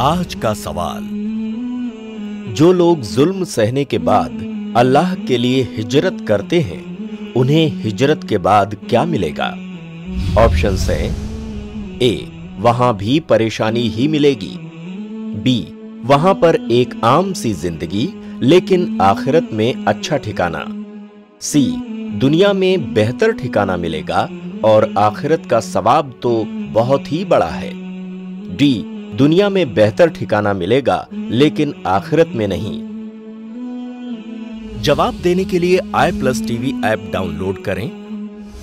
आज का सवाल। जो लोग जुल्म सहने के बाद अल्लाह के लिए हिजरत करते हैं, उन्हें हिजरत के बाद क्या मिलेगा? ऑप्शन है ए, वहाँ भी परेशानी ही मिलेगी। बी, वहाँ पर एक आम सी ज़िंदगी, लेकिन आखिरत में अच्छा ठिकाना। सी, दुनिया में बेहतर ठिकाना मिलेगा, और आखिरत का सवाब तो बहुत ही बड़ा है। डी दुनिया में बेहतर ठिकाना मिलेगा, लेकिन आखिरत में नहीं। जवाब देने के लिए I plus TV app download करें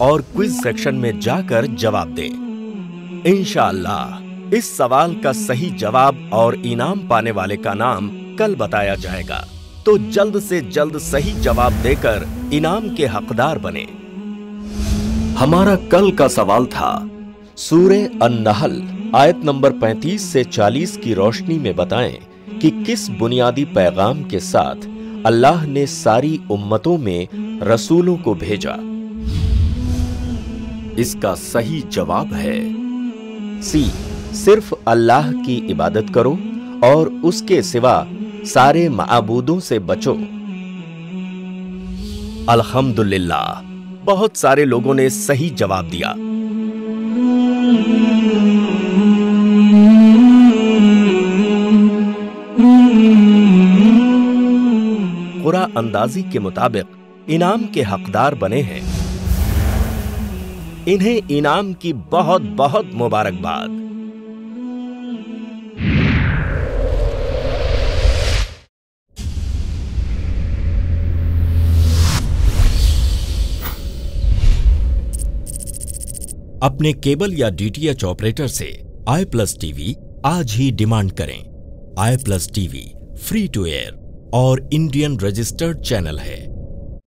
और क्विज सेक्शन में जाकर जवाब दें। इंशाला इस सवाल का सही जवाब और इनाम पाने वाले का नाम कल बताया जाएगा। तो जल्द से जल्द सही जवाब देकर इनाम के हकदार बने। हमारा कल का सवाल था सूर्य अन्नहल। आयत नंबर 35 से 40 की रोशनी में बताएँ कि किस बुनियादी पैगाम के साथ अल्लाह ने सारी उम्मतों में रसूलों को भेजा। इसका सही जवाब है सी। सिर्फ़ अल्लाह की इबादत करो और उसके सिवा सारे माबूदों से बचो। अल्हम्दुलिल्लाह। बहुत सारे लोगों ने सही जवाब दिया। अंदाजी के मुताबिक इनाम के हकदार बने हैं। इन्हें इनाम की बहुत बहुत मुबारकबाद। अपने केबल या डीटीएच ऑपरेटर से आई प्लस टीवी आज ही डिमांड करें। I plus TV, free to air. और इंडियन रजिस्टर्ड चैनल है।